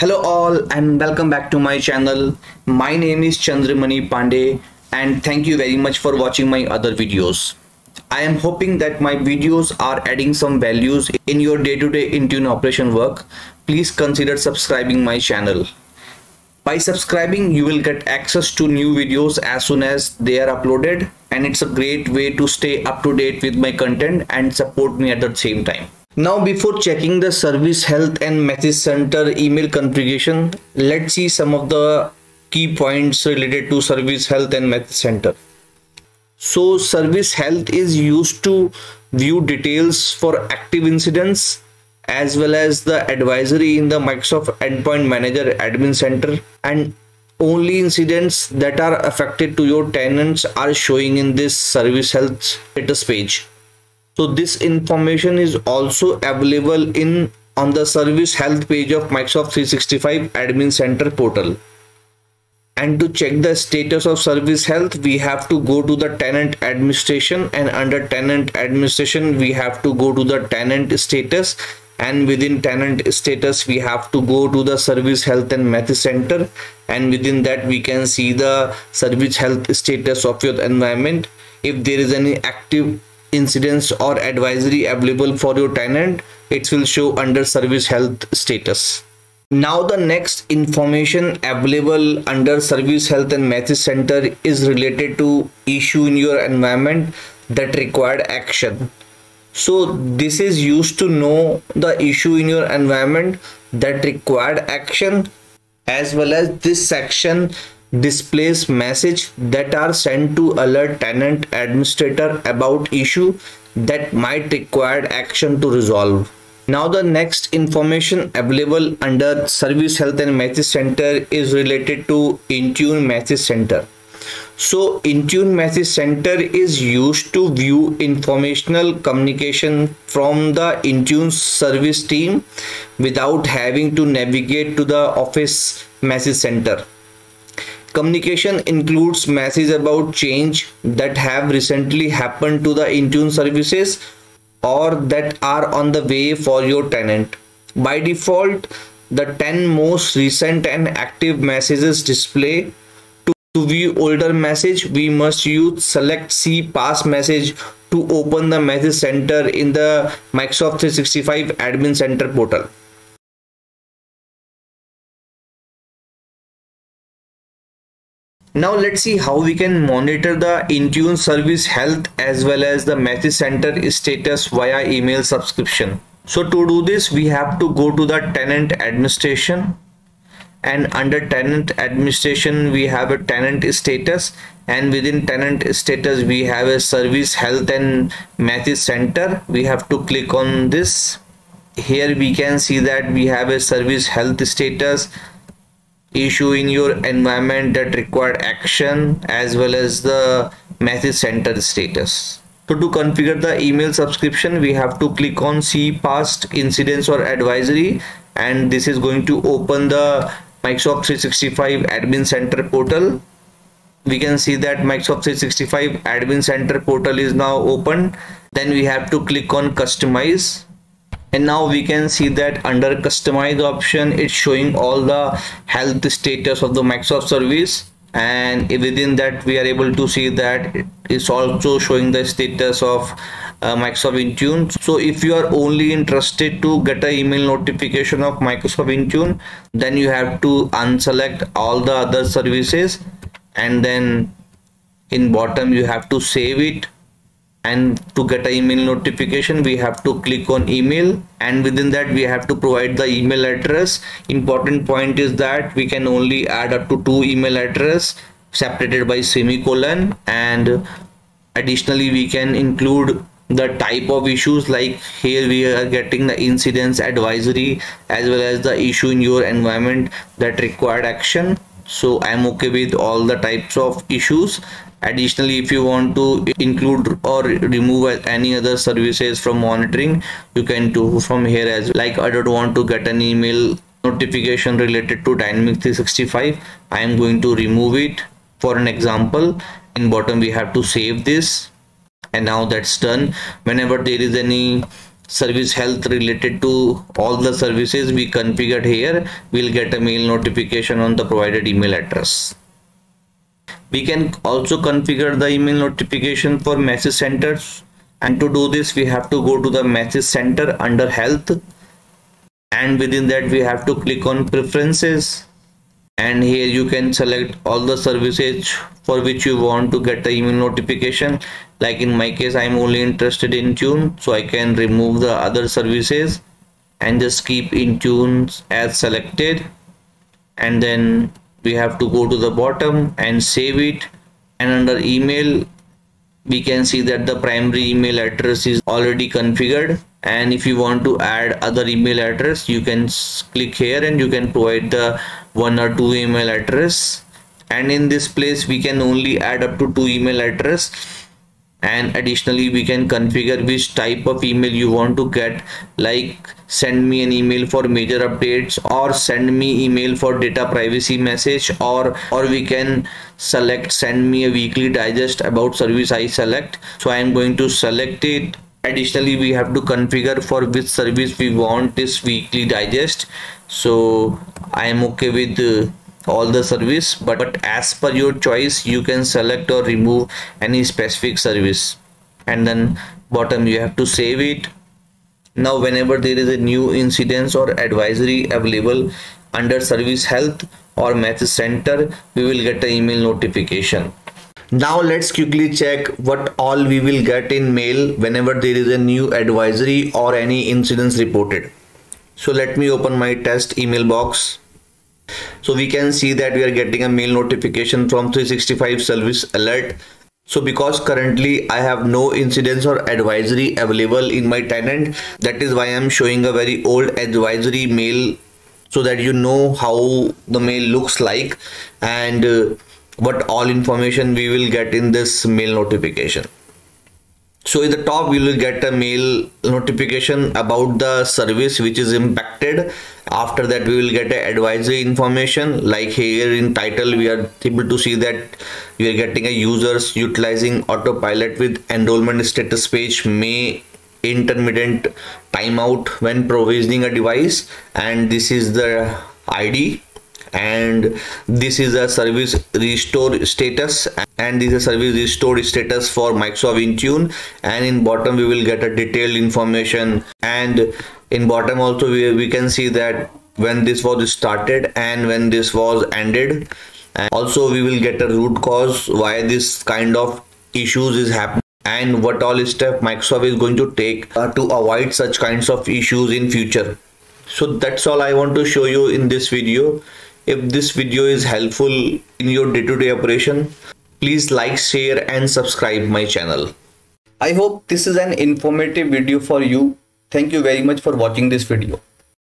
Hello all and welcome back to my channel. My name is Chander Mani Pandey and thank you very much for watching my other videos. I am hoping that my videos are adding some values in your day-to-day -day Intune operation work. Please consider subscribing my channel. By subscribing, you will get access to new videos as soon as they are uploaded and it's a great way to stay up to date with my content and support me at the same time. Now before checking the service health and message center email configuration, let's see some of the key points related to service health and message center. So service health is used to view details for active incidents as well as the advisory in the Microsoft Endpoint Manager Admin Center and only incidents that are affected to your tenants are showing in this service health status page so this information is also available in on the service health page of microsoft 365 admin center portal. And to check the status of service health we have to go to the tenant administration and under tenant administration we have to go to the tenant status. And within tenant status we have to go to the service health and message center. And within that we can see the service health status of your environment. If there is any active incidents or advisory available for your tenant it will show under service health status. Now the next information available under service health and message center is related to issue in your environment that required action. So this is used to know the issue in your environment that required action as well as this section displays message that are sent to alert tenant administrator about issue that might require action to resolve. Now the next information available under service health and message center is related to Intune message center. So Intune message center is used to view informational communication from the Intune service team without having to navigate to the office message center. Communication includes messages about change that have recently happened to the Intune services or that are on the way for your tenant. By default, the 10 most recent and active messages display. To, view older message, we must use select see past message to open the message center in the Microsoft 365 admin center portal. Now let's see how we can monitor the Intune service health as well as the message center status via email subscription. So to do this, we have to go to the tenant administration and under tenant administration, we have a tenant status and within tenant status, we have a service health and message center. We have to click on this. Here we can see that we have a service health status issue in your environment that required action as well as the message center status. So to configure the email subscription, we have to click on see past incidents or advisory and this is going to open the Microsoft 365 admin center portal. We can see that Microsoft 365 admin center portal is now open. Then we have to click on customize and now we can see that under customize option it's showing all the health status of the Microsoft service. And within that we are able to see that it's also showing the status of uh, Microsoft Intune. So if you are only interested to get a email notification of Microsoft Intune, then you have to unselect all the other services. And then in bottom you have to save it and to get an email notification we have to click on email. And within that we have to provide the email address. Important point is that we can only add up to two email address separated by semicolon. And additionally we can include the type of issues like here we are getting the incidents advisory as well as the issue in your environment that required action. So i'm okay with all the types of issues additionally if you want to include or remove any other services from monitoring you can do from here as well. like i don't want to get an email notification related to dynamic 365 i am going to remove it. For an example in bottom we have to save this. And now that's done. Whenever there is any service health related to all the services we configured here we'll get a mail notification on the provided email address we can also configure the email notification for message centers. And to do this we have to go to the message center under health. And within that we have to click on preferences. And here you can select all the services for which you want to get the email notification. Like in my case i'm only interested in tune so i can remove the other services and just keep Intune as selected. And then we have to go to the bottom and save it. And under email we can see that the primary email address is already configured. And if you want to add other email address you can click here and you can provide the one or two email address. And in this place we can only add up to two email address and additionally we can configure which type of email you want to get like send me an email for major updates or send me email for data privacy message or or we can select send me a weekly digest about service i select. So i am going to select it. Additionally we have to configure for which service we want this weekly digest. So i am okay with uh, all the service but, but as per your choice you can select or remove any specific service. And then bottom you have to save it. Now whenever there is a new incidence or advisory available under service health or message center we will get an email notification. Now let's quickly check what all we will get in mail whenever there is a new advisory or any incidents reported. So let me open my test email box so we can see that we are getting a mail notification from 365 service alert. So because currently I have no incidents or advisory available in my tenant that is why I'm showing a very old advisory mail so that you know how the mail looks like and uh, what all information we will get in this mail notification so in the top we will get a mail notification about the service which is impacted. After that we will get a advisory information like here in title we are able to see that we are getting a users utilizing autopilot with enrollment status page may intermittent timeout when provisioning a device. And this is the id and this is a service restore status and this is a service restore status for Microsoft Intune. And in bottom we will get a detailed information. And in bottom also we, we can see that when this was started and when this was ended. And also we will get a root cause why this kind of issues is happening. And what all step Microsoft is going to take uh, to avoid such kinds of issues in future. So that's all I want to show you in this video if this video is helpful in your day-to-day -day operation, please like, share and subscribe my channel. I hope this is an informative video for you. Thank you very much for watching this video.